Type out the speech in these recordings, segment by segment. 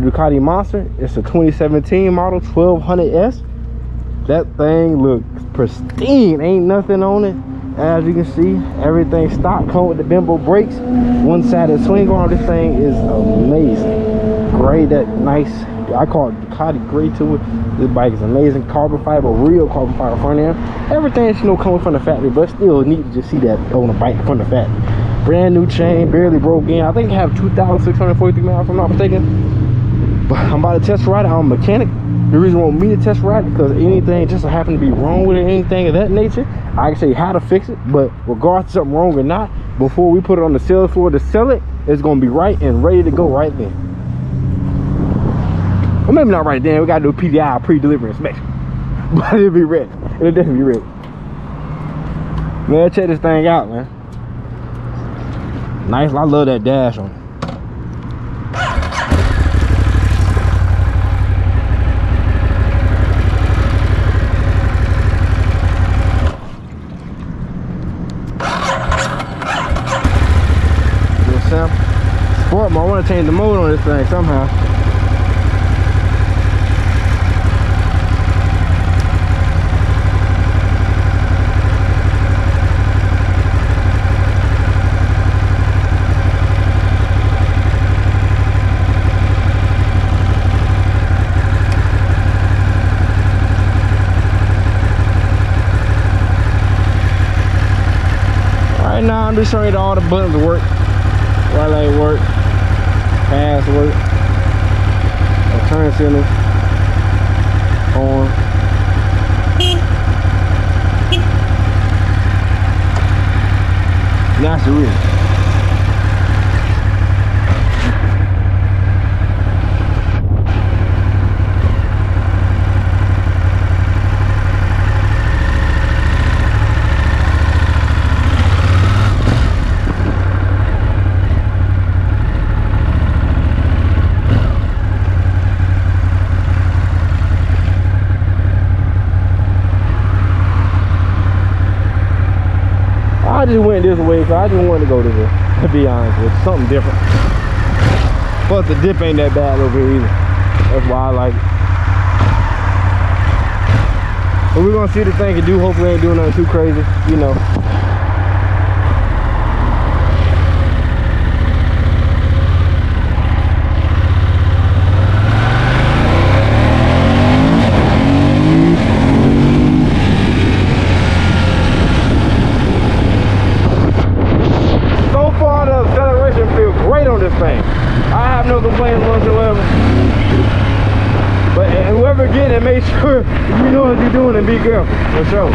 the Ducati Monster. It's a 2017 model 1200S. That thing looks pristine. Ain't nothing on it. As you can see, everything stock come with the Brembo brakes. One-sided swing arm. This thing is amazing. Gray, that nice. I call it Ducati gray to it. This bike is amazing. Carbon fiber, real carbon fiber front end. Everything you know coming from the factory, but still neat to just see that on a bike from the factory. Brand new chain, barely broke in. I think have 2,643 miles if I'm not mistaken. But I'm about to test ride. I'm a mechanic. The reason want me to test ride because anything just happen to be wrong with it, anything of that nature, I can say how to fix it. But regardless something wrong or not, before we put it on the sales floor to sell it, it's gonna be right and ready to go right then. Well, maybe not right then. We gotta do a PDI pre-delivery inspection, but it'll be ready. It'll definitely be ready. Man, check this thing out, man. Nice. I love that dash on it. Little sample. Sport mode. I want to change the mode on this thing somehow. Right now, I'm just showing you all the buttons work. Relay work. Pass work. The turn signal. On. That's the real. I just went this way because I just wanted to go this way. To be honest with something different. Plus the dip ain't that bad over here either. That's why I like it. But we're gonna see the thing can do. Hopefully ain't doing nothing too crazy, you know. So far, the acceleration feels great on this thing. I have no complaints whatsoever. But and whoever get it, make sure you know what you're doing and be sure.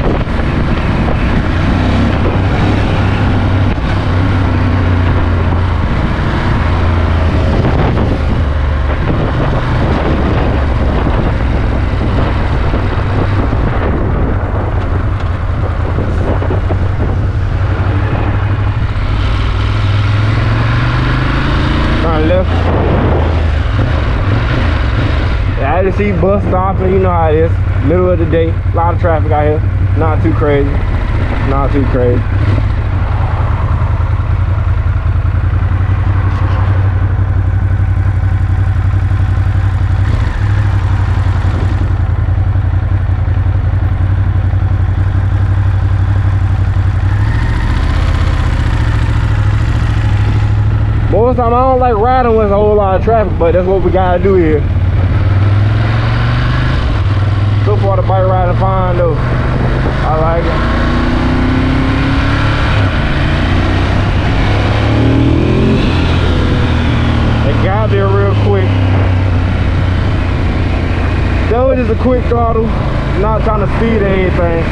Turn left. I just see bus stopping, you know how it is. Middle of the day, a lot of traffic out here. Not too crazy. Not too crazy. Most time I don't like riding with a whole lot of traffic, but that's what we gotta do here. So far the bike riding fine though. I like it. It got there real quick. That was just a quick throttle, not trying to speed or anything.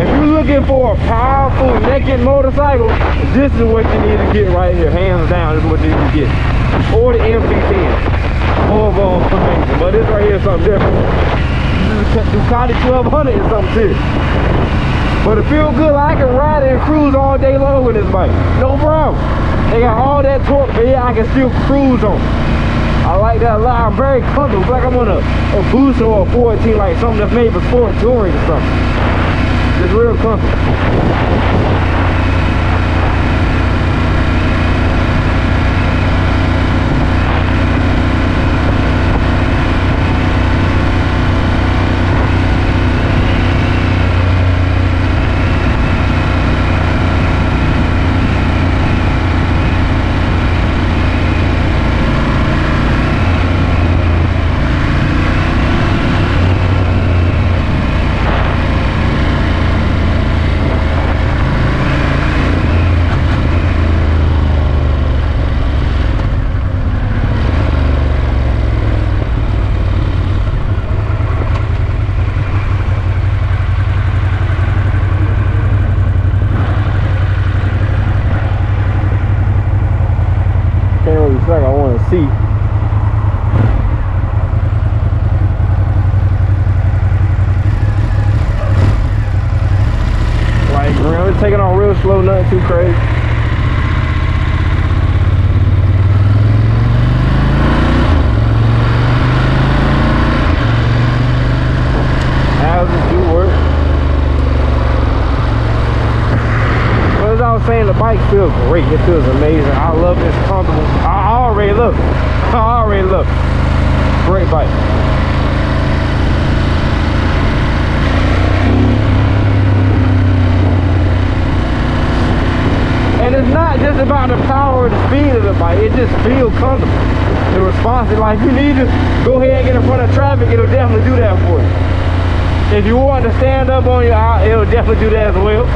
If you're looking for a powerful naked motorcycle, this is what you need to get right here. Hands down, this is what you need to get. Or the MT10. Or of uh, amazing. But this right here is something different. This is Ducati 1200 is something too. But it feels good. I can ride and cruise all day long with this bike. No problem. They got all that torque, but yeah, I can still cruise on. I like that a lot. I'm very comfortable. It's like I'm on a, a Busa or a 14, like something that's made for sport touring or something. It's real comfortable. show you. It's like I want to see. Like, really taking on real slow, nothing too crazy. Houses do work. But as I was saying, the bike feels great. It feels amazing. I love it. It's comfortable. I already look. I already look. Great bike. And it's not just about the power or the speed of the bike. It just feels comfortable. The response is like, you need to go ahead and get in front of traffic. It'll definitely do that for you. If you want to stand up on your it'll definitely do that as well.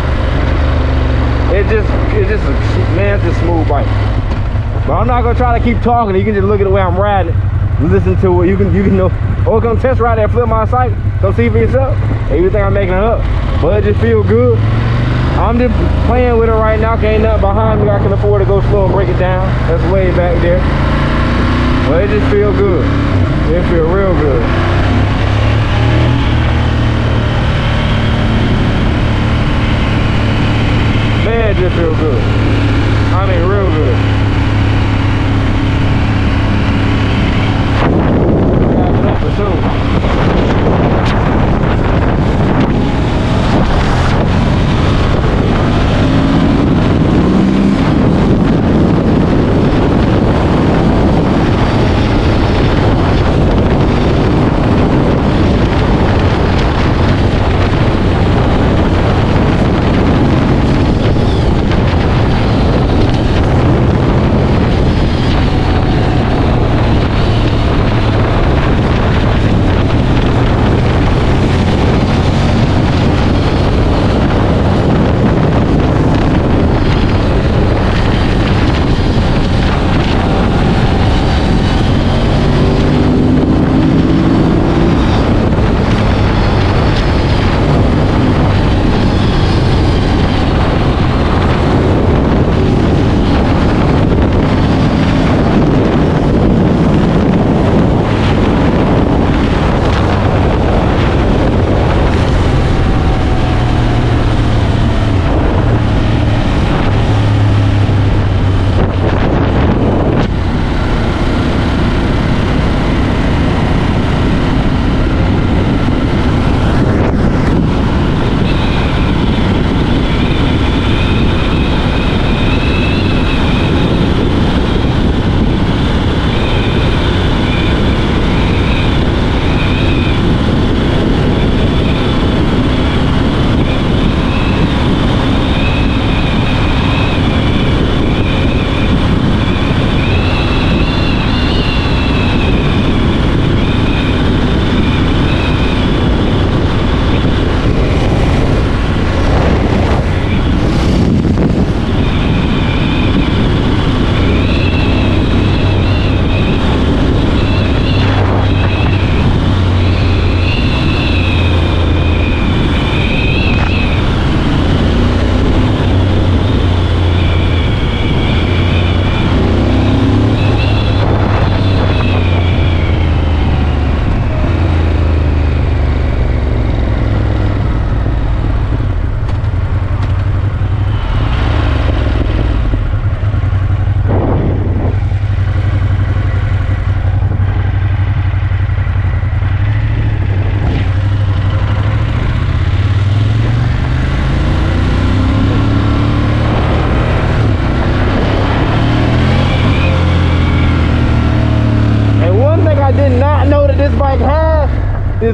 It just, it just, man, it's a smooth bike. But I'm not gonna try to keep talking. You can just look at the way I'm riding, listen to it. You can, you can know, or come test ride that Flip My Cycle. Come see for yourself. Maybe you think I'm making it up, but it just feel good. I'm just playing with it right now. Cause ain't nothing behind me. I can afford to go slow and break it down. That's way back there. But it just feel good. It feel real good. It just feel good. I mean, real good. Gotta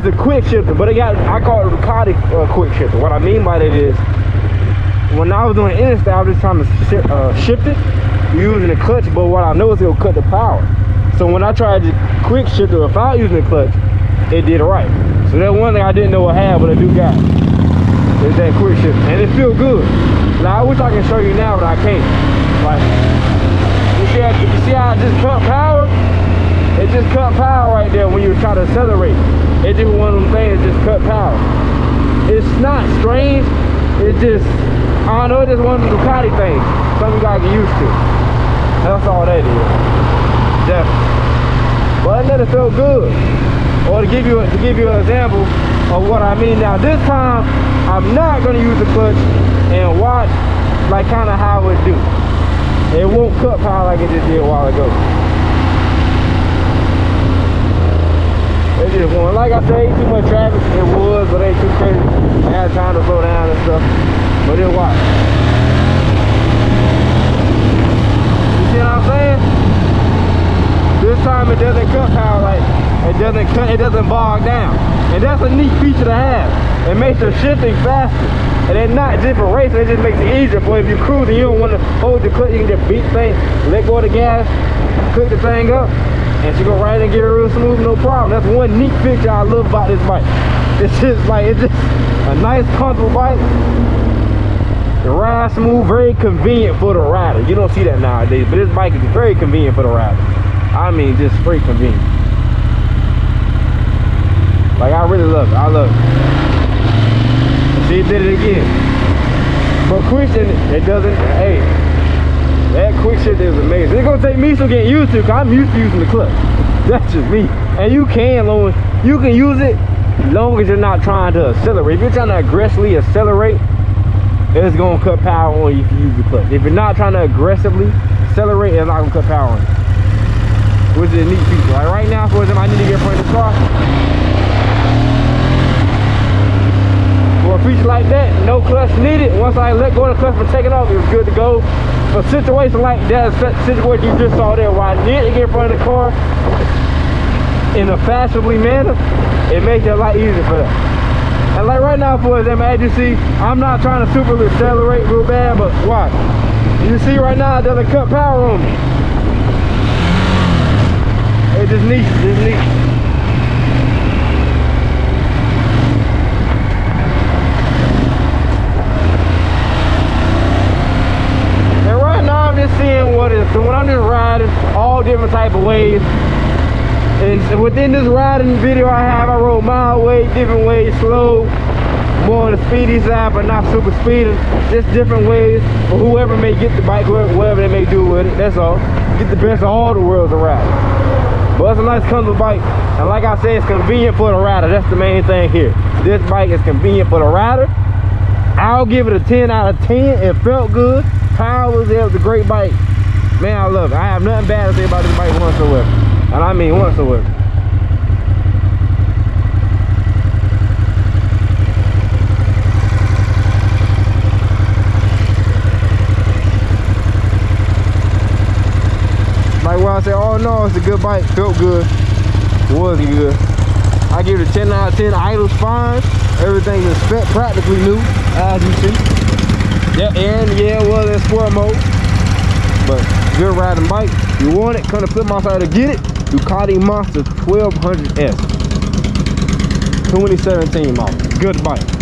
is the quick shifter, but it got, I call it Ducati uh, quick shifter. What I mean by that is, when I was doing interstate, I was just trying to uh, shift it using the clutch, but what I know is it'll cut the power. So when I tried to quick shifter without using the clutch, it did it right. So that one thing I didn't know I had, but I do got. Is that quick shifter, and it feel good. Now I wish I can show you now, but I can't. Like, you see, how, you see how I just cut power? It just cut power right there when you try to accelerate. It just one of them things, just cut power. It's not strange. It just, I don't know, it's just one of the Ducati things. Something you gotta get used to. That's all that is. definitely. But that it felt good. Or to give you to give you an example of what I mean. Now this time I'm not gonna use the clutch and watch like kind of how it do. It won't cut power like it just did a while ago. Just. Like I say, too much traffic. It was, but ain't too crazy. I had time to slow down and stuff. But it watch. You see what I'm saying? This time it doesn't cut power like it doesn't cut, it doesn't bog down. And that's a neat feature to have. It makes the shifting faster. And it's not just for racing, it just makes it easier for if you're cruising, you don't want to hold your clutch, you can just beat things, let go of the gas, click the thing up, and she go right and get it real smooth, no problem. That's one neat feature I love about this bike. It's just like, it's just a nice, comfortable bike. The ride smooth, very convenient for the rider. You don't see that nowadays, but this bike is very convenient for the rider. I mean, just straight convenient. Like, I really love it. I love it. She did it again. But shift, it doesn't, hey, that quick shift is amazing. It's gonna take me some getting used to, cause I'm used to using the clutch. That's just me. And you can, long you can use it long as you're not trying to accelerate. If you're trying to aggressively accelerate, it's gonna cut power on you if you use the clutch. If you're not trying to aggressively accelerate, it's not gonna cut power on you. Which is a neat feature. Like right now, for example, I need to get in front of the car. For a feature like that, no clutch needed. Once I let go of the clutch for taking off, it was good to go. A situation like that, situation you just saw there, where I to get in front of the car in a fashionably manner, it makes it a lot easier for them. And like right now, for example, as you see, I'm not trying to super accelerate real bad, but watch. You see right now, it doesn't cut power on me. It just neat, just neat. just seeing what is doing. I'm just riding all different type of ways. And within this riding video I have, I rode my way, different ways, slow, more on the speedy side, but not super speeding. Just different ways for whoever may get the bike, whatever they may do with it. That's all. Get the best of all the worlds riding. But it's a nice comfortable bike. And like I said, it's convenient for the rider. That's the main thing here. This bike is convenient for the rider. I'll give it a 10 out of 10. It felt good. Power was there. It was a great bike. Man, I love it. I have nothing bad to say about this bike whatsoever. And I mean whatsoever. Like when I say, oh no, it's a good bike, felt good. Wasn't good. I give it a 10 out of 10. Idle's fine. Everything is practically new, as you see. Yeah, and yeah, well, in sport mode. But good riding bike. You want it, come to Plymouth side to get it. Ducati Monster 1200S. 2017 model. Good bike.